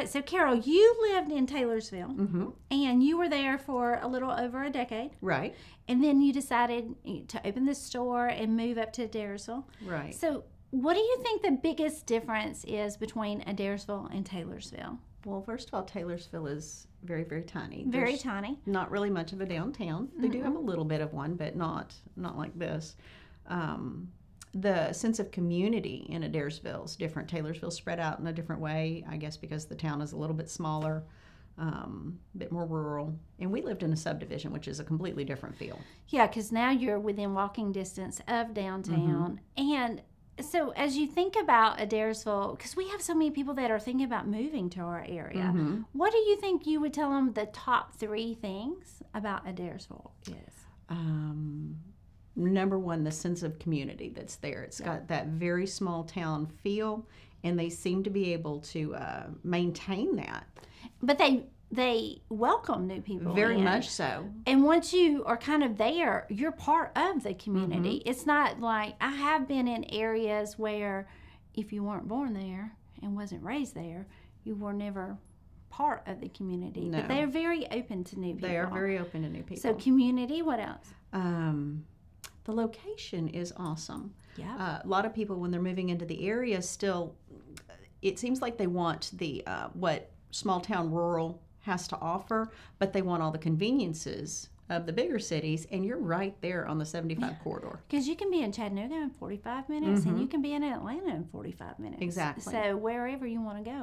right. So, Carol, you lived in Taylorsville Mm-hmm. and you were there for a little over a decade. Right. And then you decided to open this store and move up to Adairsville. Right. So, what do you think the biggest difference is between Adairsville and Taylorsville? Well, first of all, Taylorsville is very, very tiny. Very There's tiny. not really much of a downtown. They do have a little bit of one, but not not like this. Um, the sense of community in Adairsville is different. Taylorsville spread out in a different way, I guess, because the town is a little bit smaller, um, a bit more rural, and we lived in a subdivision, which is a completely different feel. Yeah, because now you're within walking distance of downtown. And so, as you think about Adairsville, because we have so many people that are thinking about moving to our area, Mhm. what do you think you would tell them the top three things about Adairsville is? um, number one, the sense of community that's there. It's got that very small town feel, and they seem to be able to uh, maintain that But they they welcome new people very in. much so. And once you are kind of there, you're part of the community. Mm-hmm. It's not like I have been in areas where if you weren't born there and wasn't raised there, you were never part of the community. No. But they're very open to new people. They are very open to new people. So community, what else? um, the location is awesome. Yeah. Uh, a lot of people, when they're moving into the area, still, it seems like they want the uh, what small town rural has to offer, but they want all the conveniences of the bigger cities, and you're right there on the 75 corridor. Because you can be in Chattanooga in 45 minutes and you can be in Atlanta in 45 minutes. Mm-hmm. Exactly. So wherever you want to go.